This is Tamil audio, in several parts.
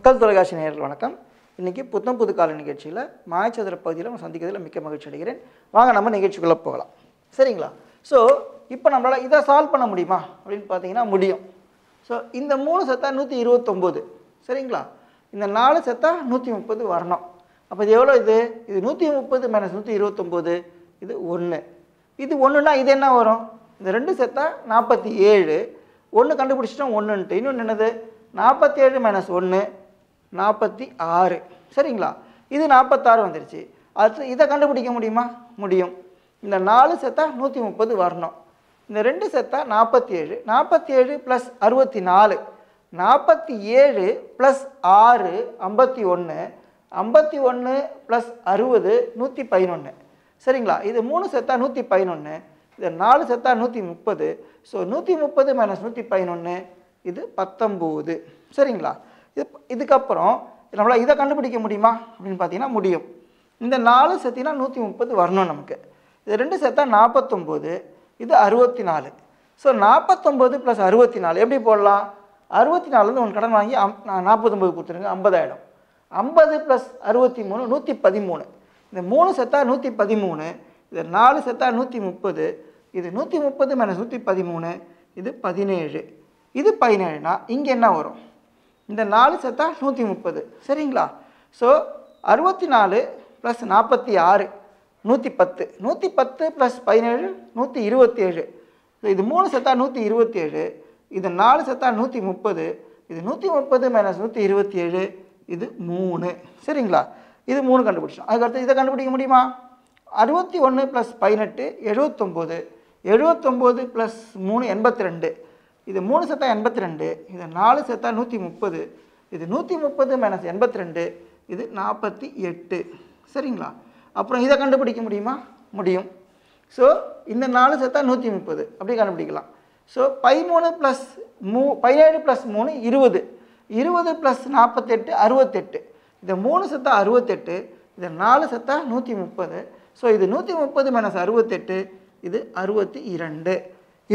மக்கள் தொலைக்காட்சி நேயர்கள் வணக்கம். இன்றைக்கி புத்தம் புது கால நிகழ்ச்சியில் மாயச்சதுர பகுதியில் நம்ம சந்திக்கிறதுல மிக்க மகிழ்ச்சி அடைகிறேன். வாங்க நம்ம நிகழ்ச்சிக்குள்ளே போகலாம். சரிங்களா? ஸோ இப்போ நம்மளால் இதை சால்வ் பண்ண முடியுமா? அப்படின்னு பார்த்தீங்கன்னா முடியும். ஸோ இந்த மூணு செத்தா நூற்றி இருபத்தொம்போது. சரிங்களா? இந்த நாலு செத்தா நூற்றி முப்பது வரணும். அப்போ இது எவ்வளோ இது? இது நூற்றி முப்பது மைனஸ் நூற்றி இருபத்தொம்போது. இது ஒன்று இது ஒன்றுனா இது என்ன வரும்? இந்த ரெண்டு செத்தா நாற்பத்தி ஏழு. ஒன்று கண்டுபிடிச்சிட்டோம் ஒன்றுன்ட்டு இன்னொன்று என்னது? நாற்பத்தி ஏழு மைனஸ் ஒன்று நாற்பத்தி ஆறு. சரிங்களா? இது நாற்பத்தாறு வந்துருச்சு. அடுத்து இதை கண்டுபிடிக்க முடியுமா? முடியும். இந்த நாலு செத்தா நூற்றி முப்பது வரணும். இந்த ரெண்டு செத்தா நாற்பத்தி ஏழு நாற்பத்தி ஏழு ப்ளஸ் அறுபத்தி நாலு நாற்பத்தி ஏழு ப்ளஸ் ஆறு ஐம்பத்தி ஒன்று. ஐம்பத்தி ஒன்று ப்ளஸ் அறுபது நூற்றி பதினொன்று சரிங்களா? இது மூணு செத்தா நூற்றி பதினொன்று இது நாலு செத்தா நூற்றி முப்பது. ஸோ நூற்றி முப்பது மைனஸ் நூற்றி பதினொன்று இது பத்தொம்போது. சரிங்களா? இது இதுக்கப்புறம் நம்மளால் இதை கண்டுபிடிக்க முடியுமா? அப்படின்னு பார்த்தீங்கன்னா முடியும். இந்த நாலு செத்தினா நூற்றி முப்பது வரணும் நமக்கு. இது ரெண்டு செத்தா நாற்பத்தொம்போது இது அறுபத்தி நாலு ஸோ நாற்பத்தொம்போது ப்ளஸ் அறுபத்தி நாலு எப்படி போடலாம்? அறுபத்தி நாலுலேருந்து ஒன்று கடன் வாங்கி அம் நாற்பத்தொம்போது கொடுத்துருங்க ஐம்பதாயிரம். ஐம்பது ப்ளஸ் அறுபத்தி மூணு நூற்றி பதிமூணு இந்த மூணு செத்தா நூற்றி பதிமூணு இது நாலு செத்தா நூற்றி முப்பது இது நூற்றி முப்பது மைனஸ் நூற்றி பதிமூணு இது பதினேழு. இது பதினேழுனா இங்கே என்ன வரும்? இந்த நாலு செத்தா நூற்றி முப்பது. சரிங்களா? ஸோ அறுபத்தி நாலு ப்ளஸ் நாற்பத்தி ஆறு நூற்றி பத்து. நூற்றி பத்து ப்ளஸ் பதினேழு நூற்றி இருபத்தேழு. ஸோ இது மூணு செத்தா நூற்றி இருபத்தேழு. இது நாலு செத்தா நூற்றி முப்பது. இது நூற்றி முப்பது மைனஸ் நூற்றி இருபத்தி ஏழு இது மூணு. சரிங்களா? இது மூணு கண்டுபிடிச்சோம் அதுக்கடுத்து இதை கண்டுபிடிக்க முடியுமா? அறுபத்தி ஒன்று ப்ளஸ் பதினெட்டு எழுபத்தொம்போது எழுபத்தொம்போது ப்ளஸ் மூணு எண்பத்தி ரெண்டு இது மூணு செத்தா எண்பத்தி ரெண்டு இது நாலு செத்தா நூற்றி முப்பது இது நூற்றி முப்பது மைனஸ் எண்பத்தி ரெண்டு இது நாற்பத்தி எட்டு. சரிங்களா? அப்புறம் இதை கண்டுபிடிக்க முடியுமா? முடியும். ஸோ இந்த நாலு செத்தா நூற்றி முப்பது அப்படி கண்டுபிடிக்கலாம். ஸோ பதிமூணு ப்ளஸ் மூ பதினேழு ப்ளஸ் மூணு இருபது. இருபது ப்ளஸ் நாற்பத்தெட்டு அறுபத்தெட்டு. இந்த மூணு செத்தா அறுபத்தெட்டு இது நாலு செத்தா நூற்றி முப்பது ஸோ இது நூற்றி முப்பது மைனஸ் அறுபத்தெட்டு இது அறுபத்தி இரண்டு.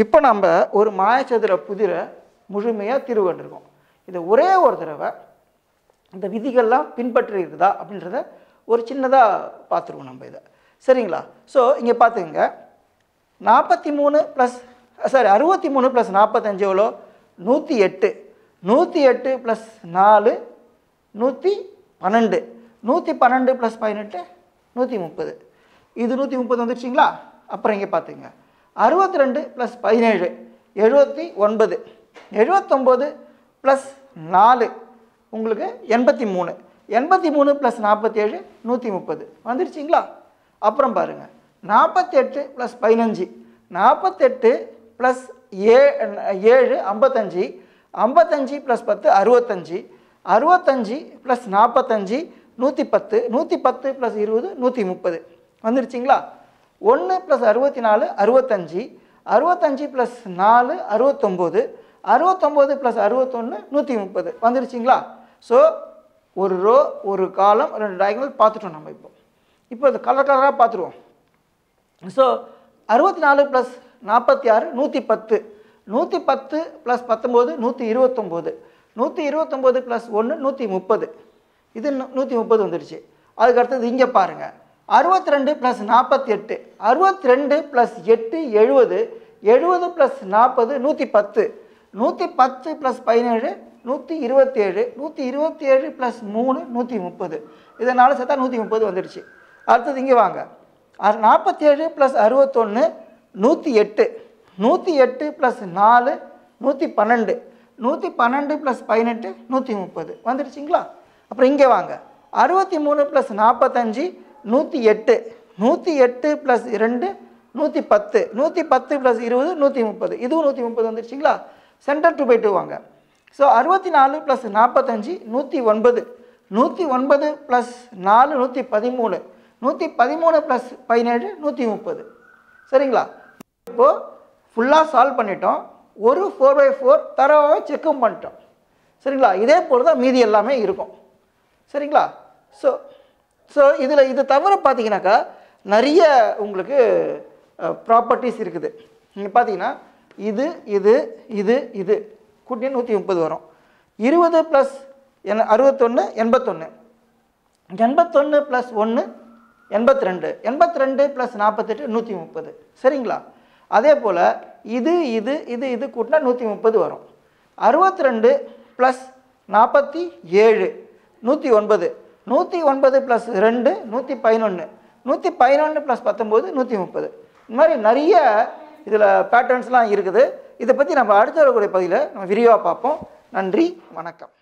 இப்போ நம்ம ஒரு மாயச்சதுர புதிரை முழுமையாக தீர்வு கண்டிருக்கோம். இதை ஒரே ஒரு தடவை இந்த விதிகள்லாம் பின்பற்றிருக்குதா அப்படின்றத ஒரு சின்னதாக பார்த்துருவோம் நம்ம இதை. சரிங்களா? ஸோ இங்கே பார்த்துக்கங்க. நாற்பத்தி மூணு ப்ளஸ் சாரி அறுபத்தி மூணு ப்ளஸ் நாற்பத்தஞ்சு எவ்வளோ? நூற்றி எட்டு நூற்றி எட்டு ப்ளஸ் நாலு நூற்றி பன்னெண்டு. நூற்றி பன்னெண்டு ப்ளஸ் பதினெட்டு நூற்றி முப்பது. இது நூற்றி முப்பது வந்துடுச்சிங்களா அப்புறம் இங்கே பார்த்துங்க அறுபத்தி ரெண்டு ப்ளஸ் பதினேழு எழுபத்தி ஒன்பது. எழுபத்தொம்போது ப்ளஸ் நாலு உங்களுக்கு எண்பத்தி மூணு. எண்பத்தி மூணு ப்ளஸ் நாற்பத்தேழு நூற்றி முப்பது. வந்துருச்சிங்களா? அப்புறம் பாருங்கள் நாற்பத்தெட்டு ப்ளஸ் பதினஞ்சு. நாற்பத்தெட்டு ப்ளஸ் ஏ ஏழு ஐம்பத்தஞ்சு. ஐம்பத்தஞ்சு ப்ளஸ் பத்து அறுபத்தஞ்சு. அறுபத்தஞ்சு ப்ளஸ் நாற்பத்தஞ்சு நூற்றி பத்து. நூற்றி பத்து ப்ளஸ் இருபது நூற்றி முப்பது. வந்துருச்சிங்களா? ஒன்று ப்ளஸ் அறுபத்தி நாலு அறுபத்தஞ்சி. அறுபத்தஞ்சி ப்ளஸ் நாலு அறுபத்தொம்போது. அறுபத்தொம்போது ப்ளஸ் அறுபத்தொன்று நூற்றி முப்பது வந்துருச்சிங்களா? ஸோ ஒரு ரோ ஒரு காலம் ரெண்டு டயகனல் பார்த்துட்டோம் நம்ம இப்போ. இப்போ அது கலர் கலராக பார்த்துருவோம். ஸோ அறுபத்தி நாலு ப்ளஸ் நாற்பத்தி ஆறு நூற்றி பத்து நூற்றி பத்து ப்ளஸ் பத்தொம்போது நூற்றி இருபத்தொம்போது நூற்றி இருபத்தொம்போது ப்ளஸ் ஒன்று நூற்றி முப்பது இது நூற்றி முப்பது வந்துடுச்சு அதுக்கு அடுத்தது இங்கே பாருங்கள் அறுபத்தி ரெண்டு ப்ளஸ் நாற்பத்தி எட்டு அறுபத்தி ரெண்டு ப்ளஸ் எட்டு எழுபது எழுபது ப்ளஸ் நாற்பது நூற்றி பத்து நூற்றி பத்து ப்ளஸ் பதினேழு நூற்றி இருபத்தேழு நூற்றி இருபத்தி ஏழு ப்ளஸ் மூணு நூற்றி முப்பது இதனால் சேர்த்தா நூற்றி முப்பது வந்துடுச்சு. அடுத்தது இங்கே வாங்க. நாற்பத்தி நாற்பத்தேழு ப்ளஸ் அறுபத்தொன்று நூற்றி எட்டு நூற்றி எட்டு ப்ளஸ் நாலு நூற்றி பன்னெண்டு நூற்றி பன்னெண்டு ப்ளஸ் பதினெட்டு நூற்றி முப்பது வந்துடுச்சிங்களா? அப்புறம் இங்கே வாங்க. அறுபத்தி மூணு ப்ளஸ் நாற்பத்தஞ்சு நூற்றி எட்டு நூற்றி எட்டு ப்ளஸ் ரெண்டு நூற்றி பத்து. நூற்றி பத்து ப்ளஸ் இருபது நூற்றி முப்பது. இதுவும் நூற்றி முப்பது வந்துருச்சிங்களா? சென்டர் டூ பை டூ வாங்க. ஸோ அறுபத்தி நாலு ப்ளஸ் நாற்பத்தஞ்சு நூற்றி ஒன்பது. நூற்றி ஒன்பது ப்ளஸ் நாலு நூற்றி பதிமூணு. நூற்றி பதிமூணு ப்ளஸ் பதினேழு நூற்றி முப்பது. சரிங்களா? இப்போது ஃபுல்லாக சால்வ் பண்ணிட்டோம். ஒரு ஃபோர் பை ஃபோர் தரவாக செக்கும் பண்ணிட்டோம். சரிங்களா? இதே போல் தான் மீதி எல்லாமே இருக்கும். சரிங்களா? ஸோ ஸோ இதில் இது தவிர பார்த்தீங்கன்னாக்கா நிறைய உங்களுக்கு ப்ராப்பர்ட்டிஸ் இருக்குது. நீங்கள் பார்த்தீங்கன்னா இது இது இது இது. கூட்டினா நூற்றி முப்பது வரும். இருபது ப்ளஸ் என் அறுபத்தொன்று எண்பத்தொன்று எண்பத்தொன்று ப்ளஸ் ஒன்று எண்பத்தி ரெண்டு எண்பத்தி ரெண்டு ப்ளஸ் நாற்பத்தெட்டு நூற்றி முப்பது. சரிங்களா? அதே போல் இது இது இது இது கூட்டினா நூற்றி முப்பது வரும். அறுபத்தி ரெண்டு ப்ளஸ் நாற்பத்தி ஏழு. நூற்றி ஒன்பது. நூற்றி ஒன்பது ப்ளஸ் ரெண்டு நூற்றி பதினொன்று நூற்றி பதினொன்று ப்ளஸ் பத்தொம்போது நூற்றி முப்பது. இந்த மாதிரி நிறைய இதில் பேட்டர்ன்ஸ்லாம் இருக்குது. இதை பற்றி நம்ம அடுத்து வரக்கூடிய பகுதியில் நம்ம விரிவாக பார்ப்போம். நன்றி வணக்கம்.